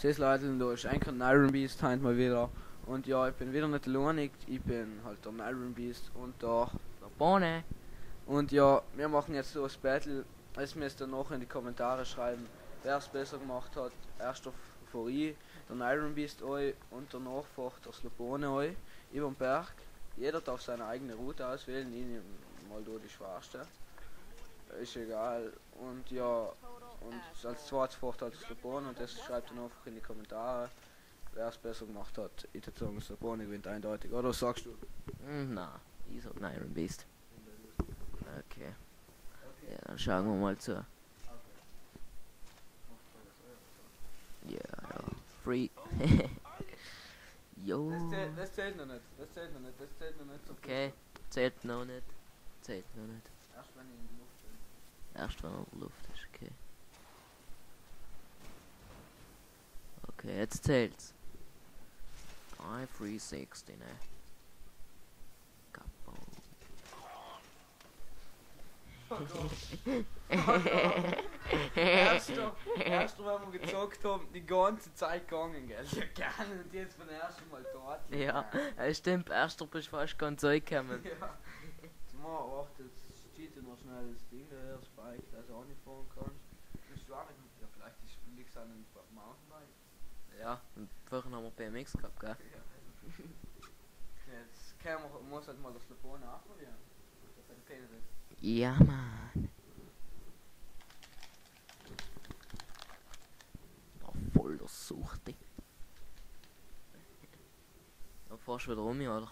Sechs Leute, da ist ein Iron Beast heint mal wieder. Und ja, ich bin wieder nicht alleinig, ich bin halt der Iron Beast und der Der Bohne. Und ja, wir machen jetzt so ein Battle. Es müsst ihr noch in die Kommentare schreiben, wer es besser gemacht hat. Erster vor ich, der Iron Beast euch und danach fährt der Slopone euch über den Berg. Jeder darf seine eigene Route auswählen, ich nehm mal da die schwarze. Ist egal. Und ja, und als zweites fährt halt Slopone und das schreibt dann einfach in die Kommentare, wer es besser gemacht hat. Ich würde sagen, Slopone gewinnt eindeutig. Oder was sagst du? Hm, na, ich sag ein Iron Beast. Okay. Ja, dann schauen wir mal zu. Ja, ja. Free. jo. Das zählt, noch nicht, das zählt noch nicht, das zählt noch nicht Okay. Zählt noch nicht. Zählt noch nicht. Erst wenn ich in die Luft bin. Erst wenn er in der Luft ist, okay. Okay, jetzt zählt's. 3, 360, ne? Kapo. Erster, erster, wenn wir gezockt haben, die ganze Zeit gegangen, gell? Ja, gerne, und jetzt beim ersten Mal dort. Ja, äh, stimmt, erster bist du fast ganz gekommen. Ja. Mal, jetzt steht ja noch schnell das Ding da, das Bike, das du auch nicht fahren kannst. Willst du auch nicht mit? Ja, vielleicht ist liegt's an einem Mountainbike. Ja, und vorhin haben wir BMX gehabt, gell? Ja. Jetzt kann man, muss halt mal das Telefon ausprobieren. Das hat keine. Ja, Mann. Oh, voll der Suchte. Da fahrst du wieder um, oder?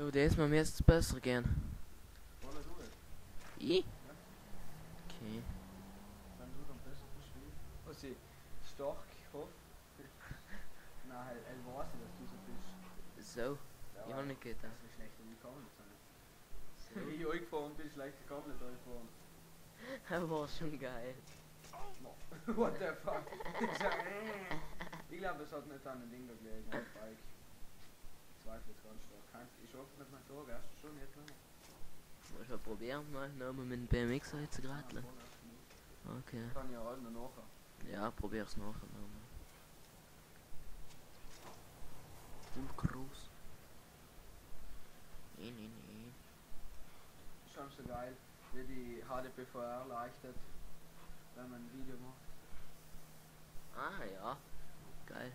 So, diesmal müsste es besser gehen. Wollen du es? Ich? Okay. Wenn du dann besser verstehst. Was ich stark hoffe. Nein, er weiß nicht, dass du so bist. So, ich hab nicht gedacht. Das ist schlechter gekommen sein. Wenn ich euch gefahren bin, schlechter kann nicht euch fahren. Das war schon geil. What the fuck? ich glaube, es hat nicht an den Ding gelegen, am Bike. Ich jetzt ganz stark. Kannst ich hoffe mit meinem Tor, erst schon jetzt noch. Mal probieren, mal nochmal mit dem BMX einzugratteln. Okay. Kann ja alle noch nachher. Ja, probier's nachher nochmal. Und groß. Nee, nee, nee. Schon so geil, wie die HDPVR erleichtert, wenn man ein Video macht. Ah ja. Geil.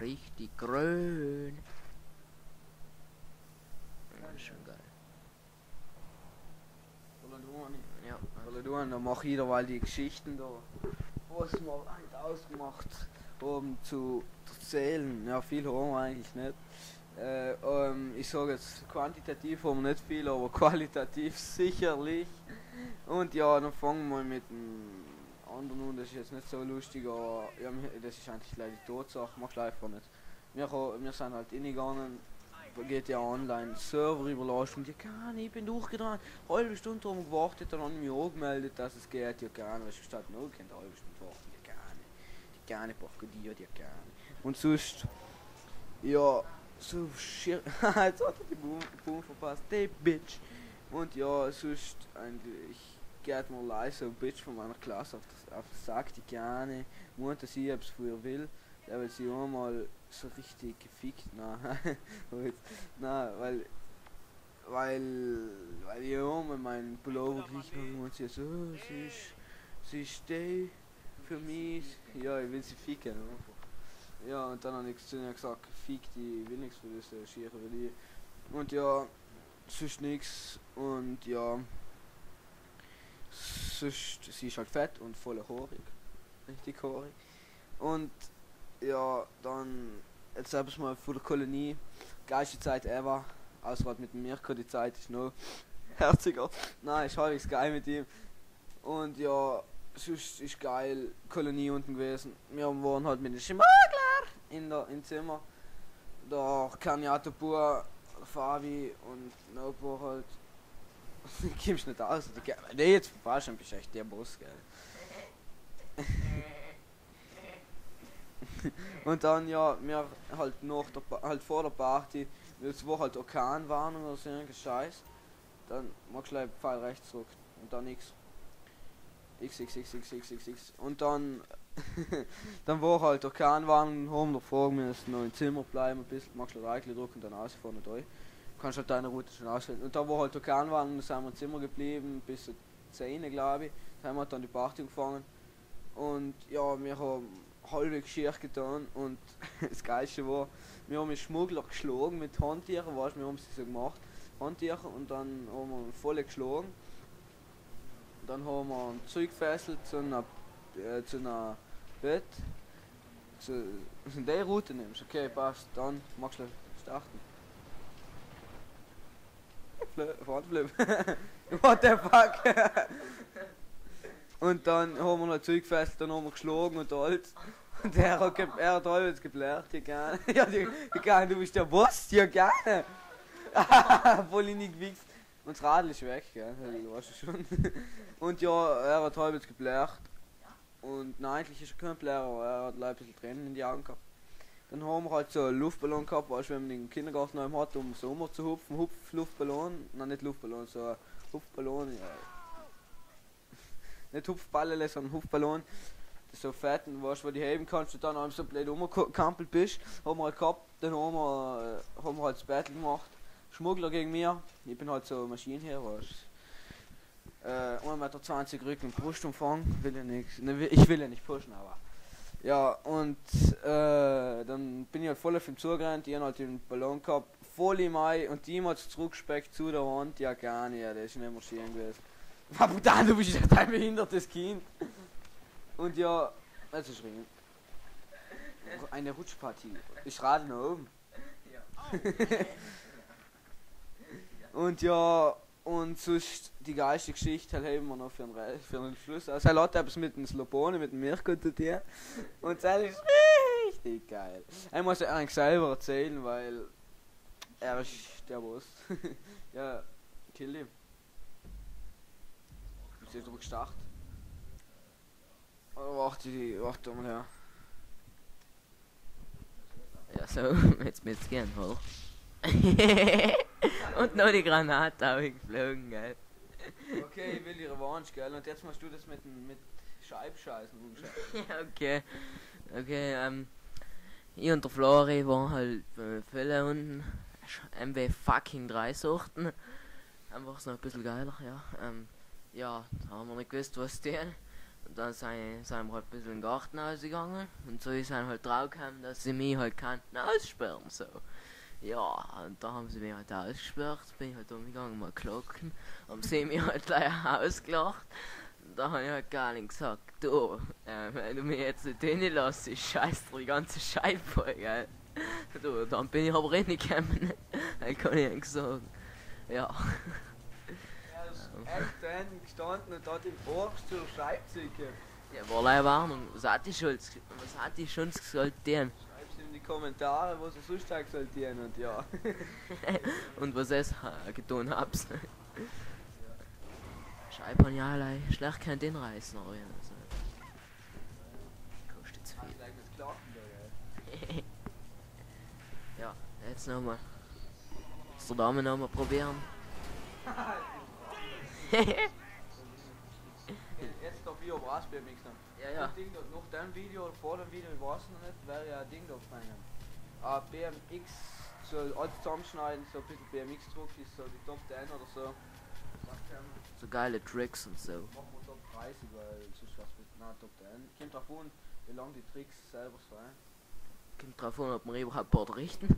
Richtig grün. Ja, ist schon geil. Ja. Du, dann mach ich da weil die Geschichten da, was wir halt ausgemacht haben zu erzählen. Ja, viel haben wir eigentlich nicht. Äh, ähm, ich sage jetzt, quantitativ haben wir nicht viel, aber qualitativ sicherlich. Und ja, dann fangen wir mit dem anderen an, das ist jetzt nicht so lustig, aber ja, das ist eigentlich leider die Tatsache, mach einfach nicht. Wir, wir sind halt reingegangen, geht ja online, Server überlastet, ja nicht, ich bin durchgedreht, halbe Stunde drum gewartet, dann haben wir angemeldet, dass es geht, ja gar nicht, weil statt noch kennt halbe Stunde warten, ja nicht, die gerne packodiert, ja gar nicht. Und sonst, ja, so shit, jetzt hat er die Boom verpasst, die Bitch. Und ja, sonst eigentlich geht mir leise so ein Bitch von meiner Klasse auf, das, auf den Sack, die gerne, dass ich es früher will, der will sie auch mal so richtig gefickt, nein, nein, weil, weil, weil ich auch mal meinen Pullover gekriegt habe und sie so, oh, sie ist, sie ist die für mich, ja, ich will sie ficken, einfach. Ja, und dann habe ich zu ihr gesagt, fick die, ich will nichts für diese Schere, will ich. Und ja, sonst nix und ja, sonst, sie ist halt fett und voll haarig, richtig haarig. Und ja, dann, jetzt habe ich mal vor der Kolonie, geilste Zeit ever, außer mit dem Mirko, die Zeit ist noch herziger. Nein, ist halbwegs geil mit ihm. Und ja, sonst ist geil, Kolonie unten gewesen. Wir waren halt mit dem Schmuggler in der im Zimmer. Der Kanyatopur der Fabi und noch halt. Kommst nicht aus. Du jetzt verpasst, dann bist echt der Boss, gell. und dann ja, wir halt noch der, halt vor der Party, es war halt Orkanwarnung oder so ein Scheiß. Dann machst du gleich Pfeil rechts zurück und dann X. X, X, X, X, X, X, X. Und dann, dann war halt Orkanwarnung, haben wir vor, wir müssen noch im Zimmer bleiben, ein bisschen, machst du Reichel drücken und dann aus vorne durch. Kannst halt deine Route schon auswählen. Und da war halt Orkanwarnung, da sind wir im Zimmer geblieben, bis zu 10 glaube ich. Da haben wir dann die Party gefangen. Und ja, wir haben halbwegs schier getan und das Geilste war, wir haben einen Schmuggler geschlagen mit Handtüchern, weißt du, wir haben es so gemacht, Handtücher und dann haben wir ihn voll geschlagen. Dann haben wir ein Zeug gefesselt zu einer, äh, zu einer Bett. Zu, in der Route nimmst, okay, passt, dann machst du starten. Flip, Frontflip. What the fuck? und dann haben wir noch Zeug gefesselt, dann haben wir geschlagen und alles. Und er hat, er hat alles geblärt, ja gerne. Ja, die, du bist der Boss, ja gerne. Voll in die gewichst. Und das Radl ist weg, gell? Du weißt schon. Und ja, er hat halbwegs geblärt. Und nein, eigentlich ist er kein Blärer, aber er hat ein bisschen Tränen in die Augen gehabt. Dann haben wir halt so einen Luftballon gehabt, wenn man den Kindergarten noch hat, um Sommer zu hupfen. Hupfluftballon, nein, nicht Luftballon, so Hupfballon, ja. Nicht Hupfballe, sondern Hupfballon. So fett, und weißt du, wo die heben kannst und dann einfach so blöd umgekampelt bist. Haben wir halt gehabt, dann haben wir, äh, haben wir halt das Battle gemacht. Schmuggler gegen mir, ich bin halt so Maschinenherr, weißt du. Äh, 1,20 Meter Rücken Brustumfang, will ja nichts. Ne, ich will ja nicht pushen, aber. Ja, und äh, dann bin ich halt voll auf ihm zugerannt, die haben halt den Ballon gehabt, voll im Ei und die hat zurückgespeckt zu der Wand, ja gar nicht, ja, das ist nicht marschieren gewesen. War brutal, du bist ja ein behindertes Kind. Und ja, jetzt ist Ringen. Eine Rutschpartie. Ich radel nach oben. und ja, und sonst die geilste Geschichte halt haben wir noch für den, Re für den Schluss. Also er hat etwas mit dem Slobone, mit dem Mirko tut hier. Und das ist richtig geil. Er muss ja eigentlich selber erzählen, weil er ist der Boss. ja, kill ihn. Du jetzt drüber gestartet? Oh, warte, die- warte mal her. Ja, so, jetzt müsst ihr gehen, oder? Und noch die Granate auch geflogen, gell? Okay, ich will die Revanche, gell? Und jetzt machst du das mit, dem- mit Scheibscheißen. Ja, okay. Okay, ähm. Ich und der Flori waren halt bei Fälle unten. MW fucking 3 Sorten. Einfach so ein bisschen geiler, ja. Ähm, ja, da haben wir nicht gewusst, was die. Und dann sind, sind wir halt ein bisschen in den Garten ausgegangen. Und so ist halt draufgekommen, dass sie mich halt kannten aussperren, so. Ja, und da haben sie mich halt ausgesperrt. Bin ich halt umgegangen, mal klocken. Haben sie mich halt gleich ausgelacht. Da habe ich halt gar nicht gesagt, du, äh, wenn du mich jetzt nicht reinlässt, ich scheiß dir die ganze Scheibe voll, gell. Du, dann bin ich aber reingekommen. Dann kann ich nicht sagen. Ja. Er ist echt da hinten gestanden und hat im Ohr zur Scheibzicke. Ja, war leider Warnung. Was hat die schon, was hat die schon gesagt, denn? In die Kommentare, was er sonst sagen sollte und ja. Und was es getan hab's. Scheibe an ja, lei, schlecht kann den reißen, aber ja. Also. Kostet zu viel. Ja, jetzt nochmal. Der Dame nochmal probieren. Jetzt der Bio Brassbier mix noch. Ja, ja. Ding noch dem Video oder vor dem Video, ich weiß noch nicht, wäre ja ein Ding da bringen. Ah, BMX, so alles zusammenschneiden, so ein bisschen BMX-Druck ist so die Top 10 oder so. So geile Tricks und so. machen wir Top 30, weil sonst was mit na Top 10. Kommt drauf an, wie lange die Tricks selber sein. Kommt drauf an, ob wir überhaupt Bord richten.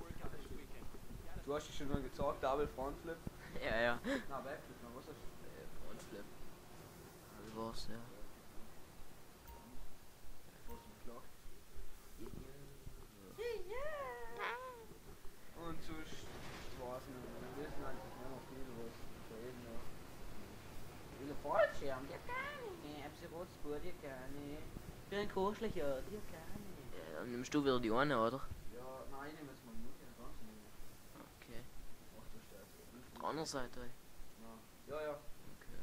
Du hast dich schon mal gezeigt, Double Frontflip. Ja, ja. Na, Backflip, na, was ist das? Äh, Frontflip. Also war's, ja. Was ist klar? Und sonst war's nicht. Wir wissen eigentlich nicht mehr viel, was da eben noch. Diese Fallschirm, die kann ich Rotzbur, die kann ich. Für ein Kuschelcher, die kann ich. ja. Dann nimmst du wieder die eine, oder? Ja, nein, ich muss mal nur den ganzen. Okay. Was der anderen Seite. Ja, ja. ja. Okay.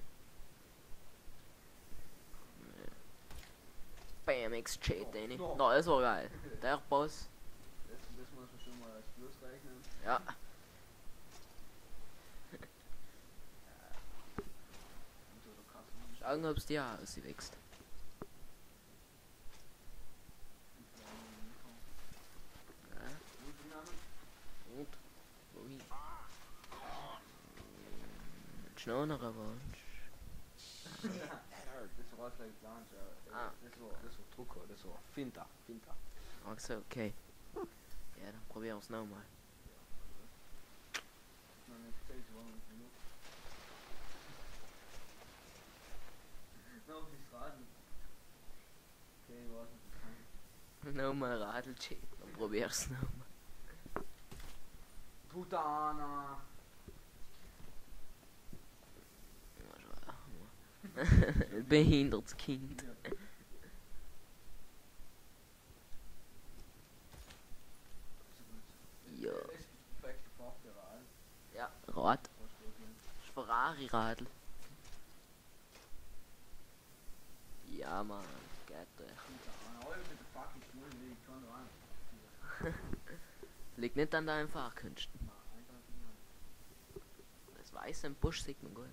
BMX Jet, den No. Na, das war geil. Der Boss. Das, das muss man schon mal als Plus rechnen. Ja. Und so, Schauen, ob es auch sie wächst. Ja. Und? Schnell noch ja. Ah. Finta, Finta. Also, okay. Ja, dann probieren wir es nochmal. Noch nicht gezählt, warum ich genug. Noch nicht raten. Okay, warte, ich Nochmal Radl-Jet. Dann probier's nochmal. Putana. Behindertes Kind. Ja. Ja, Rad. Ferrari-Radl. Ja, Mann. Geht doch. Putana. Alle mit der fucking Schule, nee, ich kann ran. Liegt nicht an deinen Fahrkünsten. Das weiße im Busch sieht man gut.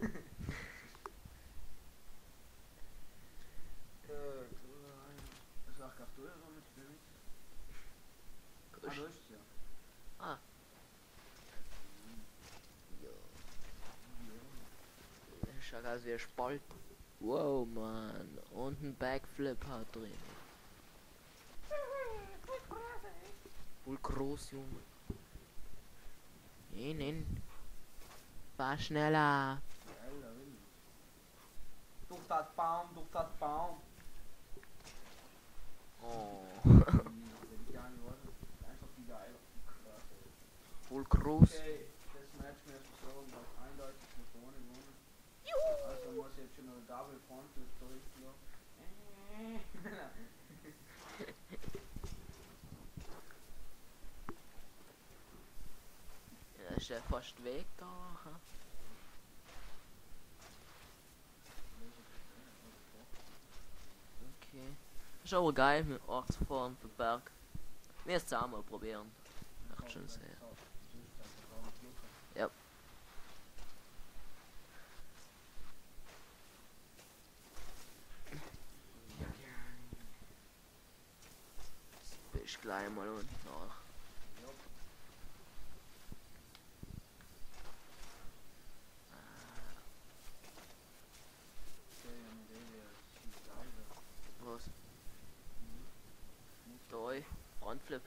Ah, Kusch. du ist ja. Wow, Mann. Und ein Backflip hat drin. Voll groß, Junge. Nein, nein. Fahr schneller. Durch das Baum, durch das Baum. Oh. Voll groß. Okay, das Match mir so, eindeutig gewonnen. Also muss jetzt schon noch Double Front mit berichten. Ja, ist ja fast weg da. Okay. Ist aber geil mit Ortsfahren für Berg. Wir es auch mal probieren. Macht schon sehr. Ja. Gleich mal unten nach. Was? Da, Frontflip.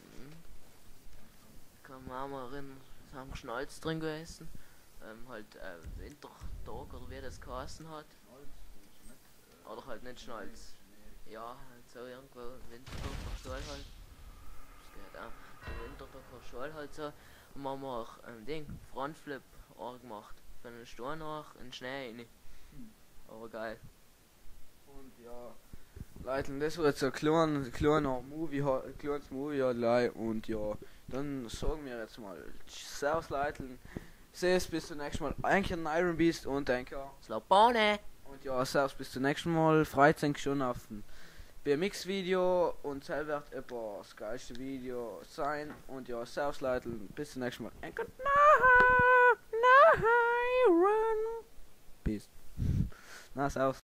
Mhm. Es haben Schnalz drin gewesen. Ähm, halt äh, Wintertag oder wie das geheißen hat. Oder halt nicht Schnalz. Ja, halt so irgendwo Wintertag nach Schule halt. Das geht auch. Der Wintertag nach Schule halt so. Und wir haben auch ein Ding, Frontflip auch gemacht. Von den Sturm nach in den Schnee rein. Aber geil. Und ja, Leute, das wird so ein kleiner, kleiner Movie, ein kleines Movie allein und ja, dann sagen wir jetzt mal, Servus Leute, Servus bis zum nächsten Mal, ein Iron Beast und denke Slapone! Und ja, Servus bis zum nächsten Mal, freut euch schon auf ein BMX Video und es wird etwa das geilste Video sein und ja, Servus Leute, bis zum nächsten Mal. And good night, night, run. Peace. Na, Servus.